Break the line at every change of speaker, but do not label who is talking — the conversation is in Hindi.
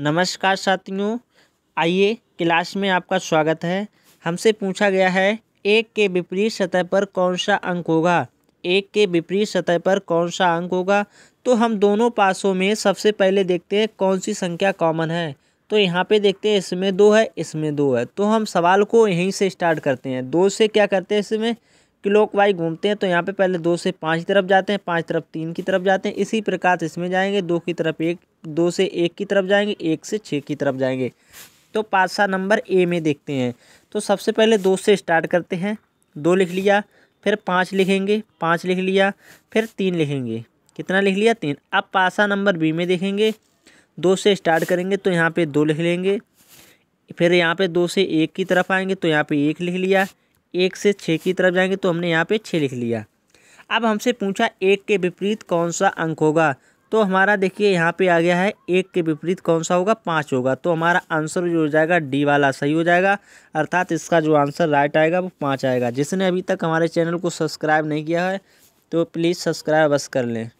नमस्कार साथियों, आइए क्लास में आपका स्वागत है। हमसे पूछा गया है, एक के विपरीत सतह पर कौन सा अंक होगा? एक के विपरीत सतह पर कौन सा अंक होगा? तो हम दोनों पासों में सबसे पहले देखते हैं कौन सी संख्या कॉमन है। तो यहाँ पे देखते हैं, इसमें दो है, इसमें दो है। तो हम सवाल को यहीं से स्टार्ट करते हैं। दो से क्या करते हैं इसमें? क्लोक वाई घूमते हैं तो यहाँ पे पहले दो से पाँच तरफ़ जाते हैं, पाँच तरफ़ तीन की तरफ़ जाते हैं। इसी प्रकार इसमें जाएँगे, दो की तरफ़ एक दो से एक की तरफ़ जाएँगे, एक से छः की तरफ़ जाएँगे। तो पाँचवा नंबर ए में देखते हैं। तो सबसे पहले दो से स्टार्ट करते हैं। दो लिख लिया, फिर पाँच लिखेंगे, पाँच लिख लिया, फिर तीन लिखेंगे। कितना लिख लिया? तीन। अब पासा नंबर बी में देखेंगे। दो से स्टार्ट करेंगे तो यहाँ पे दो लिख लेंगे। फिर यहाँ पे दो से एक की तरफ़ आएँगे तो यहाँ पे एक लिख लिया। एक से छः की तरफ़ जाएँगे तो हमने यहाँ पे छः लिख लिया। अब हमसे पूछा एक के विपरीत कौन सा अंक होगा? तो हमारा देखिए यहाँ पे आ गया है, एक के विपरीत कौन सा होगा? पाँच होगा। तो हमारा आंसर जो हो जाएगा, डी वाला सही हो जाएगा। अर्थात इसका जो आंसर राइट आएगा, वो पाँच आएगा। जिसने अभी तक हमारे चैनल को सब्सक्राइब नहीं किया है तो प्लीज़ सब्सक्राइब बस कर लें।